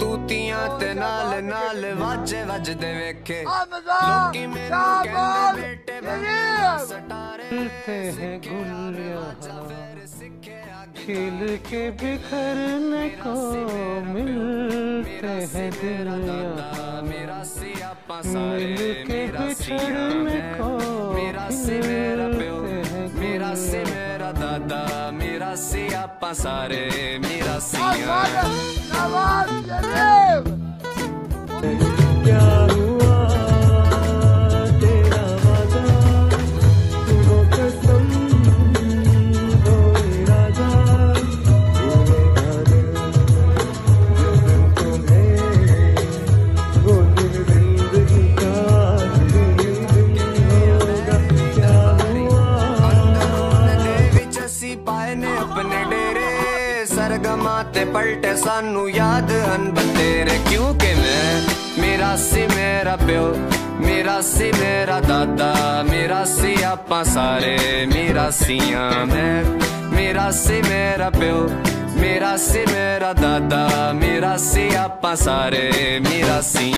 ਤੂਤੀਆਂ ਤੇ ਨਾਲ ਨਾਲ ਵਾਜੇ ਵੱਜਦੇ ਵੇਖੇ Hamza ਲੋਕੀ ਮੈਨੂੰ Shabbat ਕਹਿੰਦੇ ਬੇਟੇ ਬਣੇ Sharif. ਸਟਾਰੇ हैं गुलिया ਫਿਰ ਸਿੱਖਿਆ खिल के बिखरने को मिलते हैं दिल यहाँ ਮੇਰਾ ਸੀ ਆਪਾਂ ਸਾਰੇ मिल के ਮੇਰਾ ਸੀ बिछड़ने को ਮੇਰਾ ਸੀ ਮੇਰਾ ਪਿਓ मिलते हैं da da Miracia passare Miracia सरगमाते पलटे सानू याद हन बतेरे क्योंकि मैं मेरा सी मेरा प्यो मेरा सी मेरा दादा मेरा सी आप सारे मेरा सिया मैं मेरा सी मेरा प्यो मेरा सी मेरा दादा मेरा सी आप सारे मेरा सी